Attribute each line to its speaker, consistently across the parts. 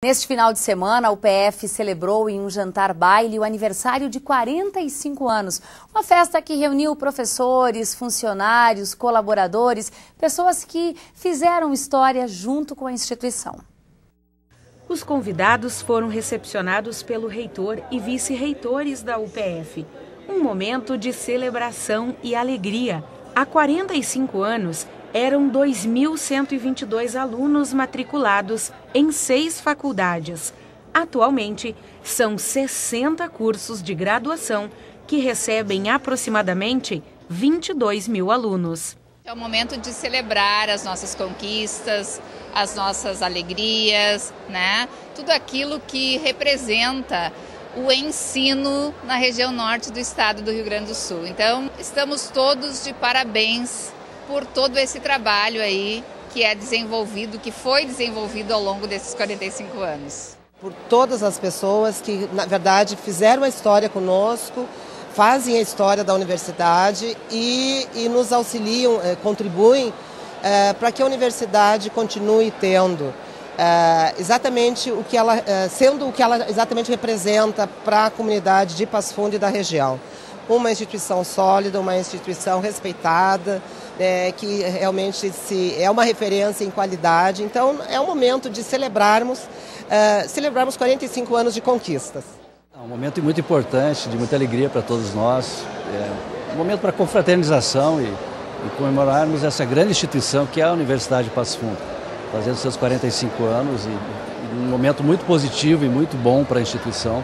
Speaker 1: Neste final de semana, o PF celebrou em um jantar baile o aniversário de 45 anos. Uma festa que reuniu professores, funcionários, colaboradores, pessoas que fizeram história junto com a instituição.
Speaker 2: Os convidados foram recepcionados pelo reitor e vice-reitores da UPF. Um momento de celebração e alegria. Há 45 anos, eram 2.122 alunos matriculados em seis faculdades. Atualmente, são 60 cursos de graduação que recebem aproximadamente 22 mil alunos.
Speaker 3: É o momento de celebrar as nossas conquistas, as nossas alegrias, né? Tudo aquilo que representa o ensino na região norte do estado do Rio Grande do Sul. Então, estamos todos de parabéns por todo esse trabalho aí que é desenvolvido, que foi desenvolvido ao longo desses 45 anos.
Speaker 4: Por todas as pessoas que, na verdade, fizeram a história conosco, fazem a história da universidade e, e nos auxiliam, eh, contribuem eh, para que a universidade continue tendo eh, exatamente o que ela, sendo o que ela exatamente representa para a comunidade de Passo Fundo e da região. Uma instituição sólida, uma instituição respeitada, é, que realmente se, é uma referência em qualidade. Então, é um momento de celebrarmos, uh, celebrarmos 45 anos de conquistas.
Speaker 5: É um momento muito importante, de muita alegria para todos nós. É um momento para confraternização e, e, comemorarmos essa grande instituição que é a Universidade de Passo Fundo, fazendo seus 45 anos e, um momento muito positivo e muito bom para a instituição.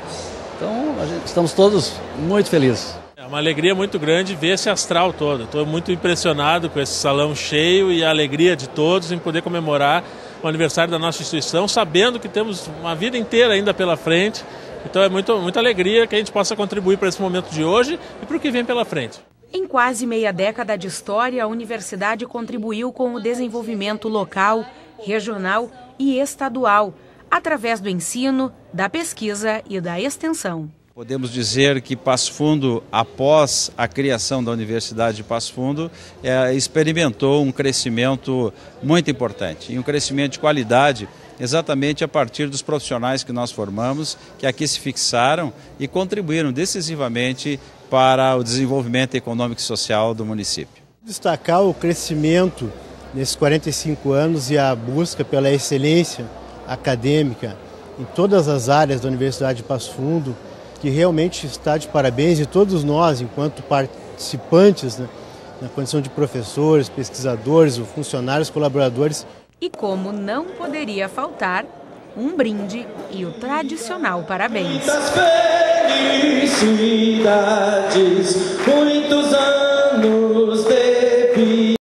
Speaker 5: Então, gente, estamos todos muito felizes.
Speaker 6: Uma alegria muito grande ver esse astral todo. Estou muito impressionado com esse salão cheio e a alegria de todos em poder comemorar o aniversário da nossa instituição, sabendo que temos uma vida inteira ainda pela frente. Então é muito, muita alegria que a gente possa contribuir para esse momento de hoje e para o que vem pela frente.
Speaker 2: Em quase meia década de história, a universidade contribuiu com o desenvolvimento local, regional e estadual, através do ensino, da pesquisa e da extensão.
Speaker 7: Podemos dizer que Passo Fundo, após a criação da Universidade de Passo Fundo, é, experimentou um crescimento muito importante e um crescimento de qualidade exatamente a partir dos profissionais que nós formamos, que aqui se fixaram e contribuíram decisivamente para o desenvolvimento econômico e social do município.
Speaker 8: Destacar o crescimento nesses 45 anos e a busca pela excelência acadêmica em todas as áreas da Universidade de Passo Fundo, que realmente está de parabéns e todos nós, enquanto participantes, né, na condição de professores, pesquisadores, funcionários, colaboradores.
Speaker 2: E como não poderia faltar, um brinde e o tradicional parabéns.
Speaker 9: Muitas felicidades, muitos